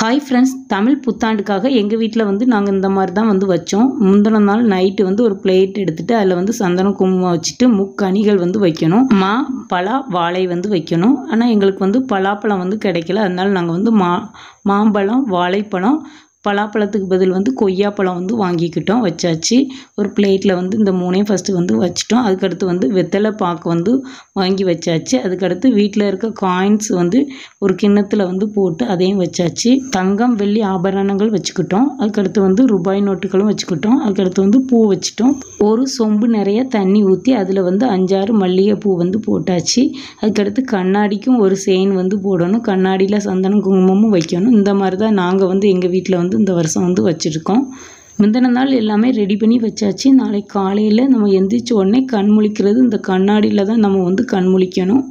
Hi friends Tamil புத்தாண்டுக்காக எங்கள் வீட்டில் வந்து நாங்கள் இந்த மாதிரி தான் வந்து வச்சோம். முந்தின நாள் நைட்டு வந்து ஒரு பிளேட் எடுத்துகிட்டு அதில் வந்து சந்தனம் குங்குமம் வச்சுட்டு முக்கனிகள் வந்து வைக்கணும். மா பலா வாழை வந்து வைக்கணும். ஆனால் எங்களுக்கு வந்து பலாப்பழம் வந்து கிடைக்கல. அதனால் நாங்கள் வந்து மா மாம்பழம் வாழைப்பழம் பலாப்பழத்துக்கு பதில் வந்து கொய்யாப்பழம் வந்து வாங்கிக்கிட்டோம் வச்சாச்சு. ஒரு பிளேட்டில் வந்து இந்த மூணையும் ஃபஸ்ட்டு வந்து வச்சிட்டோம். அதுக்கடுத்து வந்து வெத்தலை பாக்கு வந்து வாங்கி வச்சாச்சு. அதுக்கடுத்து வீட்டில் இருக்க காயின்ஸ் வந்து ஒரு கிண்ணத்தில் வந்து போட்டு அதையும் வச்சாச்சு. தங்கம் வெள்ளி ஆபரணங்கள் வச்சுக்கிட்டோம். அதுக்கடுத்து வந்து ரூபாய் நோட்டுகளும் வச்சுக்கிட்டோம். அதுக்கடுத்து வந்து பூ வச்சுட்டோம். ஒரு சொம்பு நிறைய தண்ணி ஊற்றி அதில் வந்து அஞ்சாறு மல்லிகைப்பூ வந்து போட்டாச்சு. அதுக்கடுத்து கண்ணாடிக்கும் ஒரு செயின் வந்து போடணும். கண்ணாடியில் சந்தனம் குங்குமமும் வைக்கணும். இந்த மாதிரி தான் நாங்கள் வந்து எங்கள் வீட்டில் வந்து வந்து இந்த வருஷம் வந்து வச்சுருக்கோம். முந்தின நாள் எல்லாமே ரெடி பண்ணி வச்சாச்சு. நாளைக்கு காலையில் நம்ம எந்திரிச்ச உடனே கண் முழிக்கிறது இந்த கண்ணாடியில் தான் நம்ம வந்து கண் முழிக்கணும்.